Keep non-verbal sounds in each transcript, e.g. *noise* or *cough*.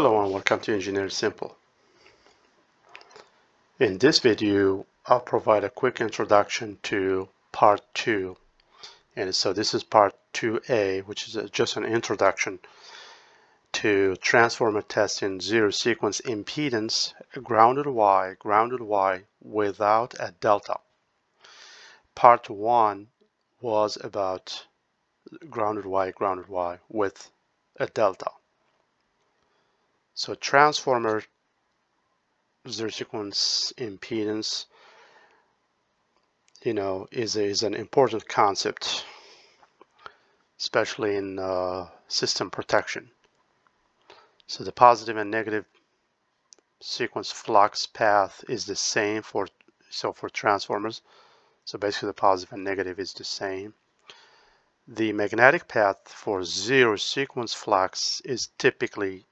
Hello and welcome to Engineering Simple. In this video, I'll provide a quick introduction to part 2. And so this is part 2A, which is just an introduction to transformer testing zero sequence impedance grounded Y, grounded Y without a delta. Part 1 was about grounded Y, grounded Y with a delta. So transformer zero sequence impedance, you know, is, is an important concept, especially in uh, system protection. So the positive and negative sequence flux path is the same for so for transformers. So basically the positive and negative is the same. The magnetic path for zero sequence flux is typically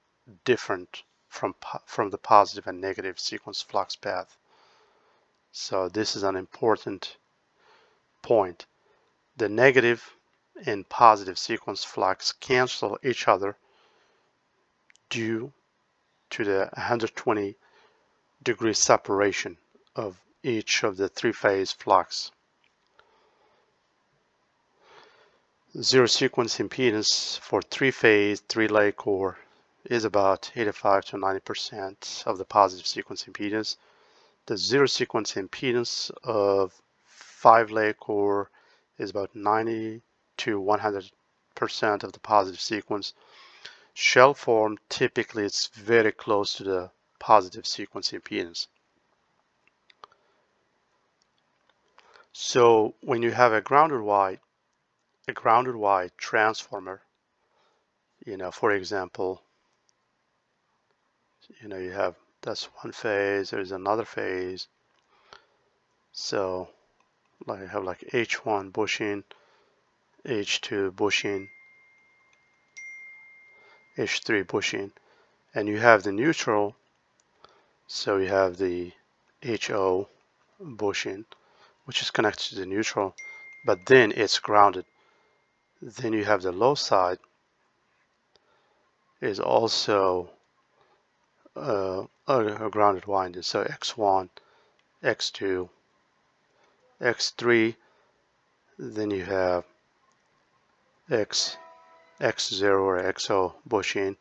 different from, from the positive and negative sequence flux path. So this is an important point. The negative and positive sequence flux cancel each other due to the 120 degree separation of each of the three-phase flux. Zero sequence impedance for three-phase, three-leg core is about 85 to 90% of the positive sequence impedance. The zero sequence impedance of five leg core is about 90 to 100% of the positive sequence. Shell form typically it's very close to the positive sequence impedance. So when you have a grounded Y, a grounded Y transformer, you know, for example, you know you have that's one phase there's another phase. So like I have like H1 bushing H2 bushing H3 bushing. And you have the neutral so you have the HO bushing which is connected to the neutral but then it's grounded. Then you have the low side is also uh, a, grounded winding. So X1, X2, X3, then you have X, X0 or XO bushing.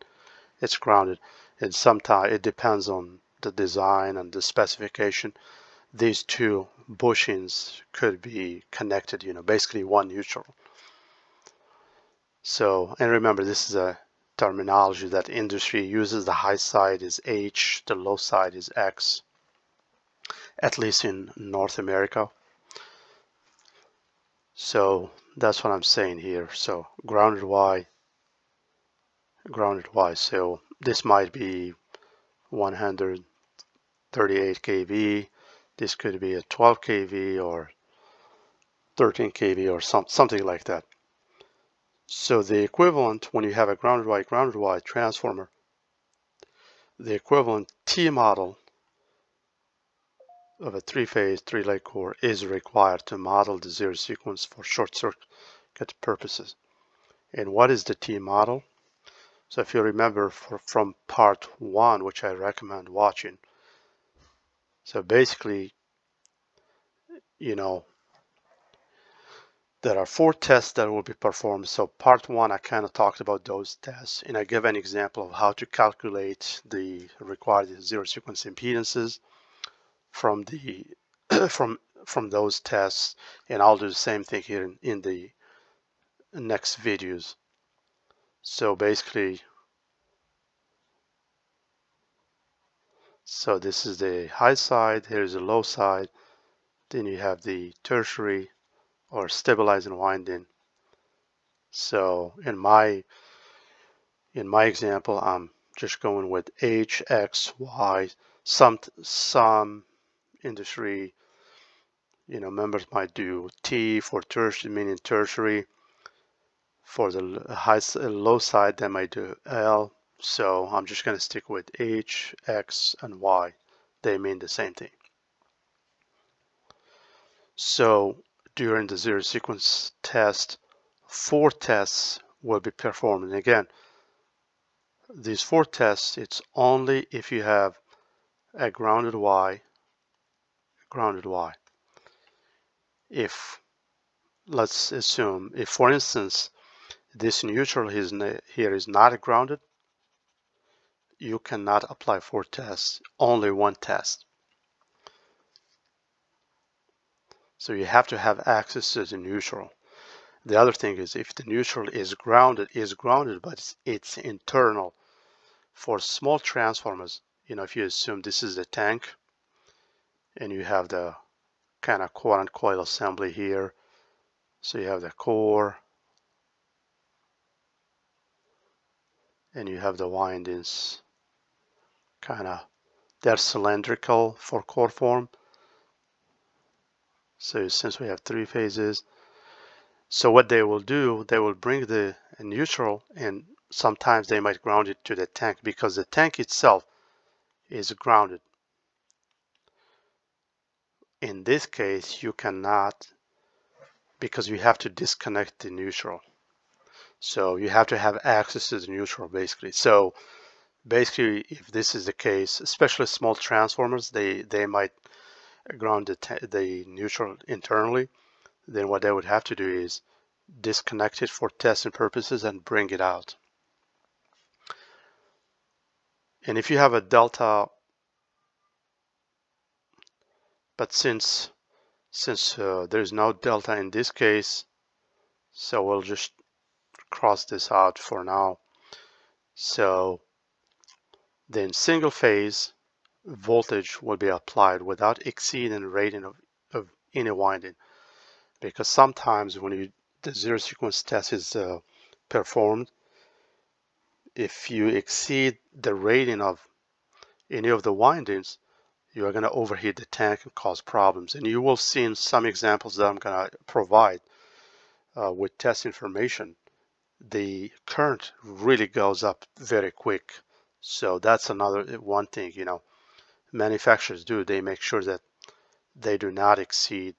It's grounded. And sometimes it depends on the design and the specification. These two bushings could be connected, you know, basically one neutral. So, and remember, this is a terminology that industry uses. The high side is H, the low side is X, at least in North America. So that's what I'm saying here. So grounded Y, grounded Y. So this might be 138 kV. This could be a 12 kV or 13 kV or some, something like that. So the equivalent, when you have a grounded Y, grounded Y transformer, the equivalent T model of a three-phase, three-leg core is required to model the zero sequence for short circuit purposes. And what is the T model? So if you remember for, from part one, which I recommend watching, so basically, you know, there are four tests that will be performed. So part one, I kind of talked about those tests and I give an example of how to calculate the required zero sequence impedances from the *clears throat* from from those tests and I'll do the same thing here in, in the next videos. So basically, so this is the high side, here's the low side, then you have the tertiary or stabilizing winding. So in my in my example, I'm just going with H, X, Y. Some some industry, you know, members might do T for tertiary, meaning tertiary. For the high low side, they might do L. So I'm just going to stick with H, X, and Y. They mean the same thing. So during the zero sequence test, four tests will be performed. And again, these four tests, it's only if you have a grounded Y, grounded Y. If, let's assume, if for instance, this neutral here is not grounded, you cannot apply four tests, only one test. So you have to have access to the neutral. The other thing is if the neutral is grounded, is grounded, but it's, it's internal. For small transformers, you know, if you assume this is the tank and you have the kind of core and coil assembly here. So you have the core and you have the windings kind of they're cylindrical for core form so since we have three phases so what they will do they will bring the neutral and sometimes they might ground it to the tank because the tank itself is grounded. In this case you cannot because you have to disconnect the neutral. So you have to have access to the neutral basically. So basically if this is the case especially small transformers they they might ground the, the neutral internally then what they would have to do is disconnect it for testing purposes and bring it out. And if you have a delta but since since uh, there's no delta in this case so we'll just cross this out for now. So then single phase voltage will be applied without exceeding the rating of, of any winding because sometimes when you the zero sequence test is uh, performed if you exceed the rating of any of the windings you are going to overheat the tank and cause problems. And you will see in some examples that I'm going to provide uh, with test information, the current really goes up very quick. So that's another one thing, you know, manufacturers do. They make sure that they do not exceed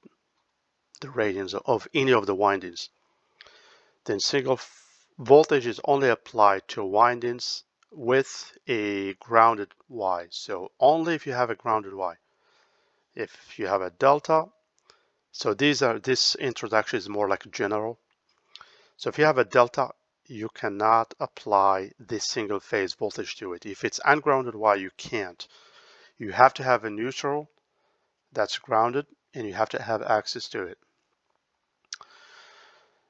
the ratings of any of the windings. Then single voltage is only applied to windings with a grounded Y. So only if you have a grounded Y. If you have a delta, so these are this introduction is more like general. So if you have a delta, you cannot apply this single phase voltage to it. If it's ungrounded Y, you can't. You have to have a neutral that's grounded and you have to have access to it.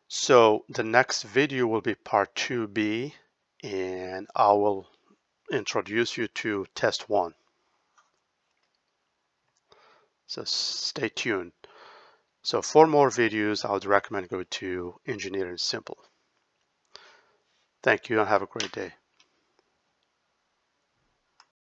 So the next video will be part 2B and I will introduce you to test one. So stay tuned. So for more videos, I would recommend go to Engineering Simple. Thank you and have a great day.